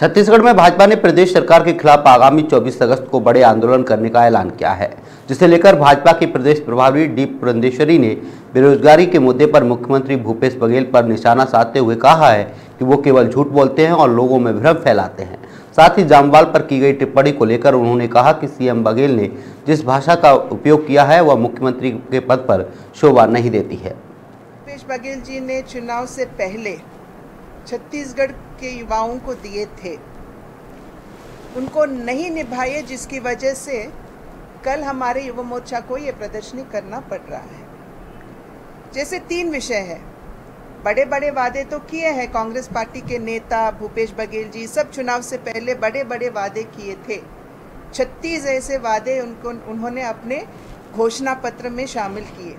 छत्तीसगढ़ में भाजपा ने प्रदेश सरकार के खिलाफ आगामी 24 अगस्त को बड़े आंदोलन करने का ऐलान किया है, जिसे लेकर भाजपा के प्रदेश प्रभारी डी पुरंदेश्वरी ने बेरोजगारी के मुद्दे पर मुख्यमंत्री भूपेश बघेल पर निशाना साधते हुए कहा है कि वो केवल झूठ बोलते हैं और लोगों में भ्रम फैलाते हैं। साथ ही जामवाल पर की गई टिप्पणी को लेकर उन्होंने कहा कि सीएम बघेल ने जिस भाषा का उपयोग किया है, वह मुख्यमंत्री के पद पर शोभा नहीं देती है। भूपेश बघेल जी ने चुनाव से पहले छत्तीसगढ़ के युवाओं को दिए थे। उनको नहीं निभाए, जिसकी वजह से कल हमारे युवा मोर्चा को ये प्रदर्शनी करना पड़ रहा है। जैसे तीन विषय है। बड़े बड़े वादे तो किए हैं कांग्रेस पार्टी के नेता भूपेश बघेल जी, सब चुनाव से पहले बड़े बड़े वादे किए थे। छत्तीस ऐसे वादे उनको, उन्होंने अपने घोषणा पत्र में शामिल किए।